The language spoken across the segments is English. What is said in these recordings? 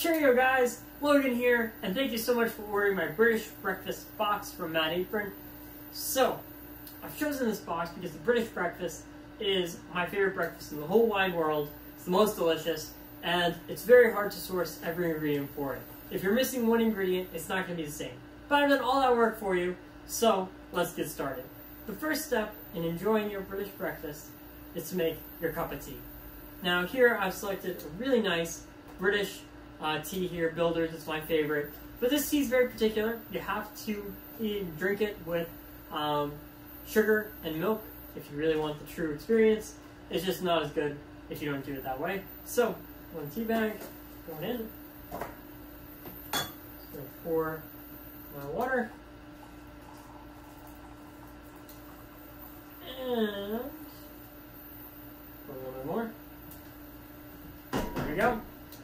Cheerio, guys! Logan here, and thank you so much for ordering my British breakfast box from Mad Apron. So, I've chosen this box because the British breakfast is my favorite breakfast in the whole wide world. It's the most delicious, and it's very hard to source every ingredient for it. If you're missing one ingredient, it's not going to be the same. But I've done all that work for you, so let's get started. The first step in enjoying your British breakfast is to make your cup of tea. Now here I've selected a really nice British uh, tea here, Builders is my favorite. But this tea is very particular. You have to drink it with um, sugar and milk if you really want the true experience. It's just not as good if you don't do it that way. So, one tea bag going in. Gonna pour my water. And pour a little bit more. There we go.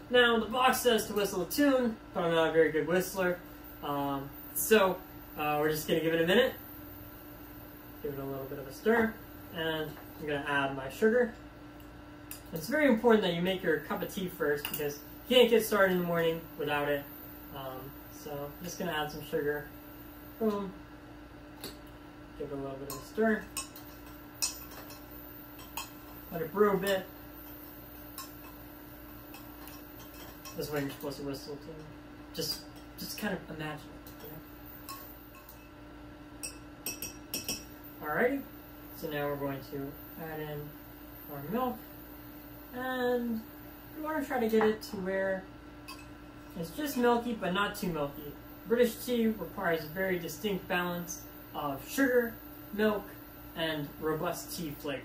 Now, the box says to whistle a tune, but I'm not a very good whistler. Um, so, uh, we're just going to give it a minute. Give it a little bit of a stir. And I'm going to add my sugar. It's very important that you make your cup of tea first because you can't get started in the morning without it. Um, so, I'm just going to add some sugar. Boom. Give it a little bit of a stir. Let it brew a bit. This is what you're supposed to whistle to. Just, just kind of imagine it. You know? Alrighty. So now we're going to add in our milk, and we want to try to get it to where it's just milky, but not too milky. British tea requires a very distinct balance of sugar, milk, and robust tea flavor.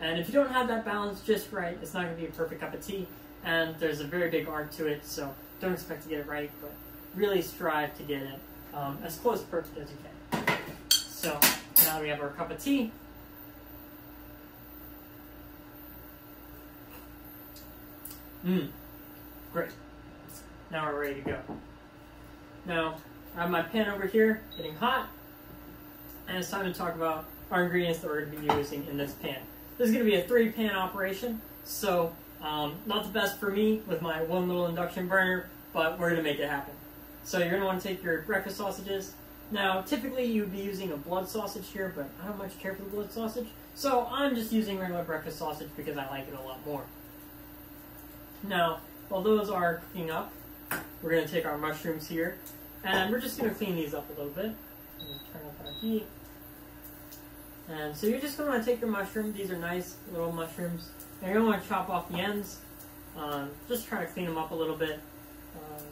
And if you don't have that balance just right, it's not going to be a perfect cup of tea and there's a very big art to it, so don't expect to get it right, but really strive to get it um, as close to perfect as you can. So now we have our cup of tea. Mmm, great. Now we're ready to go. Now, I have my pan over here, getting hot, and it's time to talk about our ingredients that we're going to be using in this pan. This is going to be a three pan operation, so um, not the best for me with my one little induction burner, but we're going to make it happen. So you're going to want to take your breakfast sausages. Now, typically you'd be using a blood sausage here, but I don't much care for the blood sausage. So I'm just using regular breakfast sausage because I like it a lot more. Now, while those are cooking up, we're going to take our mushrooms here, and we're just going to clean these up a little bit. Turn up our heat. And so you're just going to want to take your mushroom. These are nice little mushrooms. Now you're going to want to chop off the ends. Um, just try to clean them up a little bit. Um,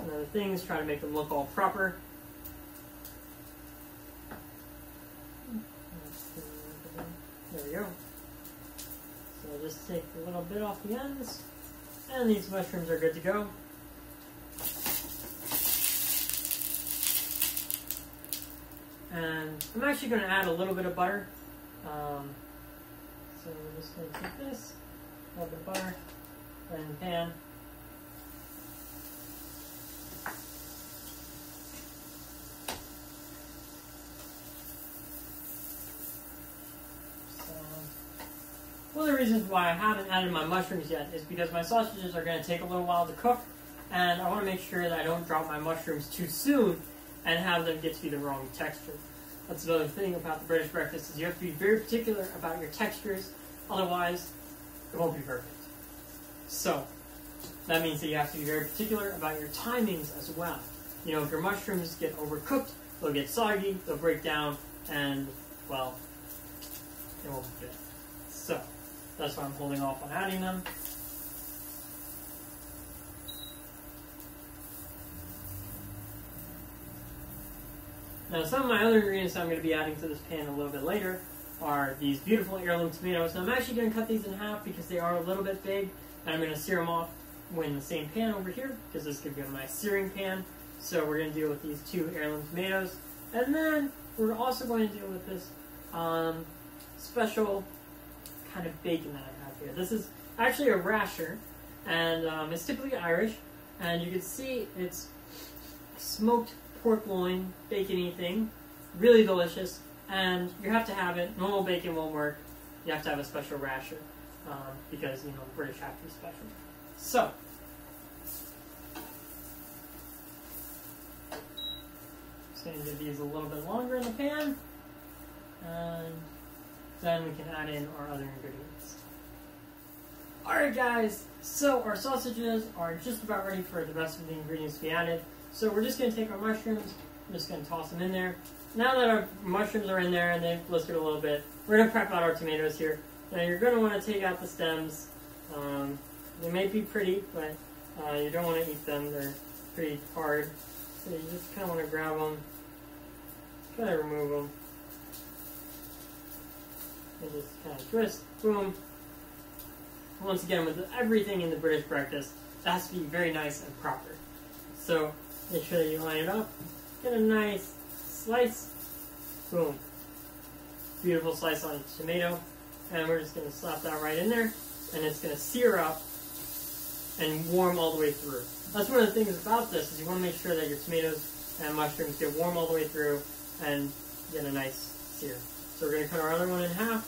and other things, try to make them look all proper. There we go. So just take a little bit off the ends. And these mushrooms are good to go. And I'm actually going to add a little bit of butter. Um, so we're just going to take this, a little bit of butter, put in the pan. So, one of the reasons why I haven't added my mushrooms yet is because my sausages are going to take a little while to cook, and I want to make sure that I don't drop my mushrooms too soon and have them get to be the wrong texture. That's another thing about the British breakfast is you have to be very particular about your textures, otherwise it won't be perfect. So that means that you have to be very particular about your timings as well. You know, if your mushrooms get overcooked, they'll get soggy, they'll break down, and well, it won't fit. So that's why I'm holding off on adding them. Now some of my other ingredients I'm going to be adding to this pan a little bit later are these beautiful heirloom tomatoes. Now I'm actually going to cut these in half because they are a little bit big and I'm going to sear them off in the same pan over here because this could be nice searing pan. So we're going to deal with these two heirloom tomatoes and then we're also going to deal with this um, special kind of bacon that I have here. This is actually a rasher and um, it's typically Irish and you can see it's smoked pork loin bacony thing. Really delicious, and you have to have it. Normal bacon won't work. You have to have a special rasher um, because you know British have to be special. So. Just gonna give these a little bit longer in the pan, and then we can add in our other ingredients. Alright guys, so our sausages are just about ready for the rest of the ingredients to be added. So we're just going to take our mushrooms, I'm just going to toss them in there. Now that our mushrooms are in there and they've blistered a little bit, we're going to prep out our tomatoes here. Now you're going to want to take out the stems. Um, they may be pretty, but uh, you don't want to eat them. They're pretty hard. So you just kind of want to grab them, kind of remove them. And just kind of twist, boom. Once again, with everything in the British breakfast, it has to be very nice and proper. So make sure that you line it up, get a nice slice, boom. Beautiful slice on tomato. And we're just going to slap that right in there, and it's going to sear up and warm all the way through. That's one of the things about this is you want to make sure that your tomatoes and mushrooms get warm all the way through and get a nice sear. So we're going to cut our other one in half.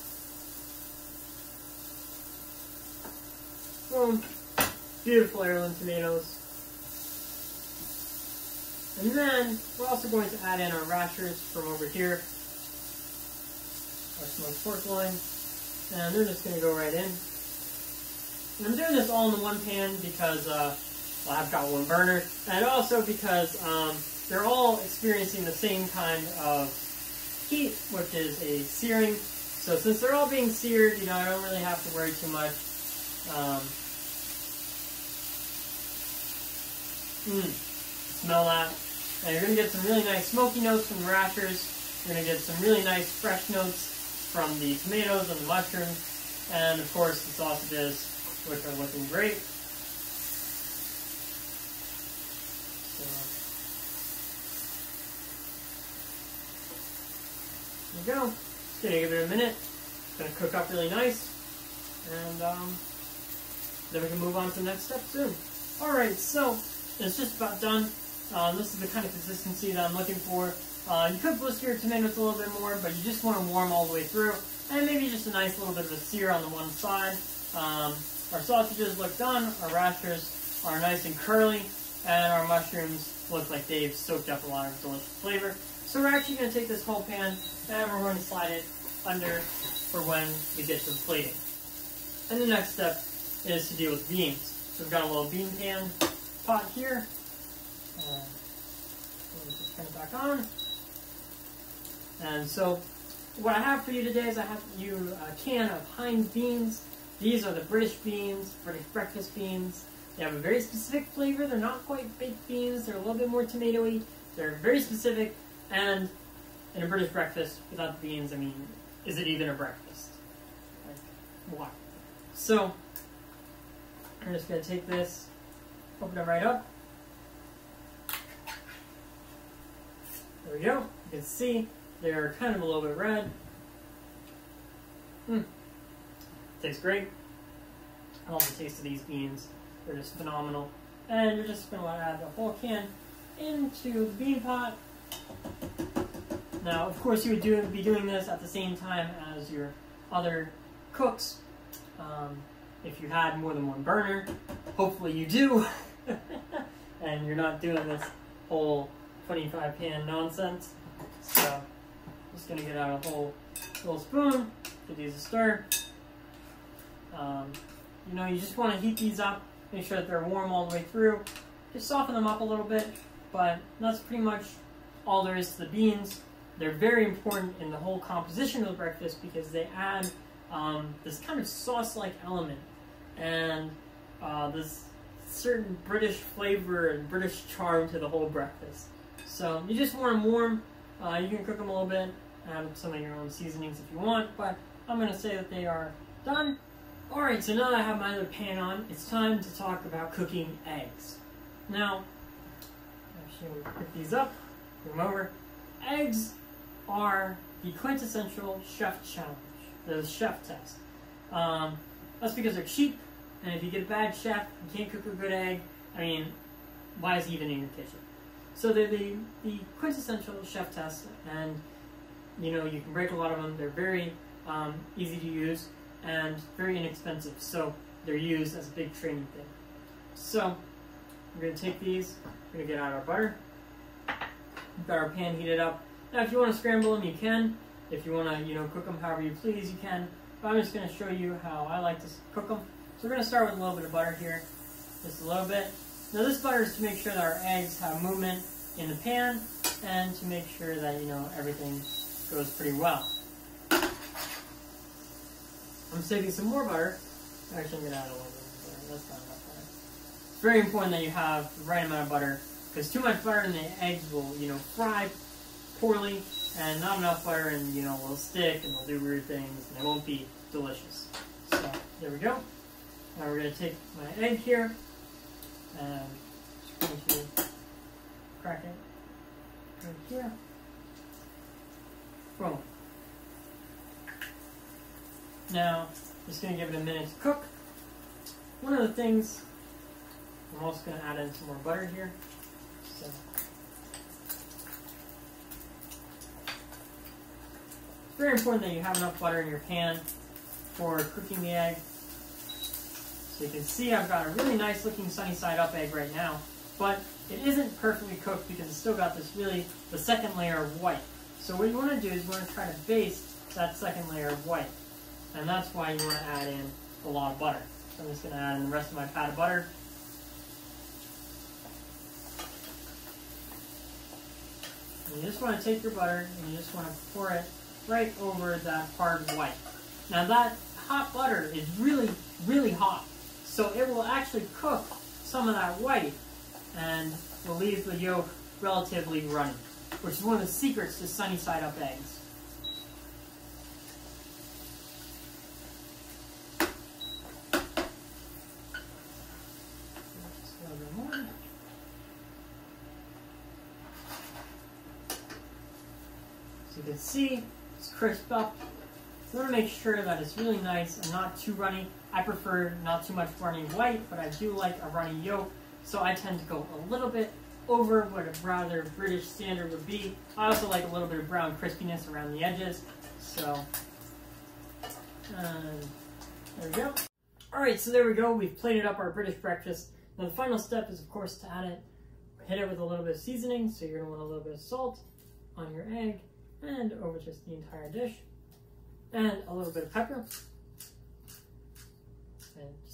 Boom. Beautiful heirloom tomatoes. And then we're also going to add in our rashers from over here. Our smoked pork loin. And they're just going to go right in. And I'm doing this all in the one pan because uh, well, I've got one burner. And also because um, they're all experiencing the same kind of heat, which is a searing. So since they're all being seared, you know, I don't really have to worry too much. Um, mm, smell that. You're going to get some really nice smoky notes from the rashers. You're going to get some really nice fresh notes from the tomatoes and the mushrooms. And of course the sausages, which are looking great. So, there you go. Just gonna give it a minute. It's gonna cook up really nice. And um, then we can move on to the next step soon. Alright, so it's just about done. Um, this is the kind of consistency that I'm looking for. Uh, you could blister your tomatoes a little bit more, but you just want to warm all the way through. And maybe just a nice little bit of a sear on the one side. Um, our sausages look done, our rashers are nice and curly, and our mushrooms look like they've soaked up a lot of delicious flavor. So we're actually going to take this whole pan and we're going to slide it under for when we get to the plating. And the next step is to deal with beans. So we've got a little bean pan pot here. Uh, just turn it back on. And so what I have for you today is I have you a can of Heinz beans. These are the British beans, British breakfast beans. They have a very specific flavor. They're not quite baked beans. They're a little bit more tomatoey. They're very specific. And in a British breakfast, without the beans, I mean, is it even a breakfast? Like, why? So, I'm just going to take this, open it right up. There we go. You can see they're kind of a little bit red. Hmm. Tastes great. I love the taste of these beans. They're just phenomenal. And you're just going to add the whole can into the bean pot. Now, of course, you would do, be doing this at the same time as your other cooks. Um, if you had more than one burner, hopefully you do. and you're not doing this whole 25 pan nonsense. So, I'm just going to get out a whole little spoon, give these a stir. Um, you know, you just want to heat these up, make sure that they're warm all the way through. Just soften them up a little bit, but that's pretty much all there is to the beans. They're very important in the whole composition of the breakfast because they add um, this kind of sauce-like element and uh, this certain British flavor and British charm to the whole breakfast. So you just want them warm. Uh, you can cook them a little bit, add some of your own seasonings if you want, but I'm going to say that they are done. Alright, so now that I have my other pan on, it's time to talk about cooking eggs. Now, actually we pick these up, over. Eggs are the quintessential chef challenge, the chef test. Um, that's because they're cheap, and if you get a bad chef, you can't cook a good egg, I mean, why is he even in your kitchen? So they're the, the quintessential chef test, and you know, you can break a lot of them. They're very um, easy to use and very inexpensive, so they're used as a big training thing. So, we're going to take these, we're going to get out our butter. Got our pan heated up. Now, if you want to scramble them, you can. If you want to, you know, cook them however you please, you can. But I'm just going to show you how I like to cook them. So we're going to start with a little bit of butter here, just a little bit. Now this butter is to make sure that our eggs have movement in the pan and to make sure that, you know, everything goes pretty well. I'm saving some more butter. Actually, I'm going to add a little bit of butter. That's not enough butter. It's very important that you have the right amount of butter because too much butter in the eggs will, you know, fry poorly and not enough butter and, you know, will stick and they'll do weird things and it won't be delicious. So, there we go. Now we're going to take my egg here and going to crack it right here. Boom. Now, just going to give it a minute to cook. One of the things, I'm also going to add in some more butter here. So, it's very important that you have enough butter in your pan for cooking the egg. So you can see I've got a really nice looking sunny side up egg right now, but it isn't perfectly cooked because it's still got this really, the second layer of white. So what you want to do is you want to try to baste that second layer of white. And that's why you want to add in a lot of butter. So I'm just going to add in the rest of my pat of butter. And you just want to take your butter and you just want to pour it right over that hard white. Now that hot butter is really, really hot. So it will actually cook some of that white and will leave the yolk relatively runny, which is one of the secrets to sunny side up eggs. So you can see it's crisped up. You want to make sure that it's really nice and not too runny. I prefer not too much runny white, but I do like a runny yolk, so I tend to go a little bit over what a rather British standard would be. I also like a little bit of brown crispiness around the edges, so um, there we go. Alright, so there we go. We've plated up our British breakfast. Now the final step is, of course, to add it, hit it with a little bit of seasoning, so you're to want a little bit of salt on your egg, and over just the entire dish and a little bit of pepper.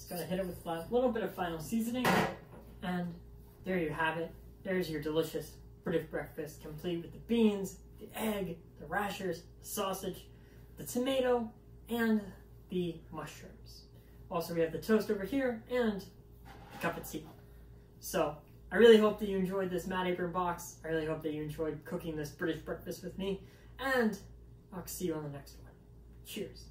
Gonna hit it with a little bit of final seasoning. And there you have it. There's your delicious British breakfast, complete with the beans, the egg, the rashers, the sausage, the tomato, and the mushrooms. Also, we have the toast over here and a cup of tea. So, I really hope that you enjoyed this Mad Apron box. I really hope that you enjoyed cooking this British breakfast with me. And I'll see you on the next one. Cheers.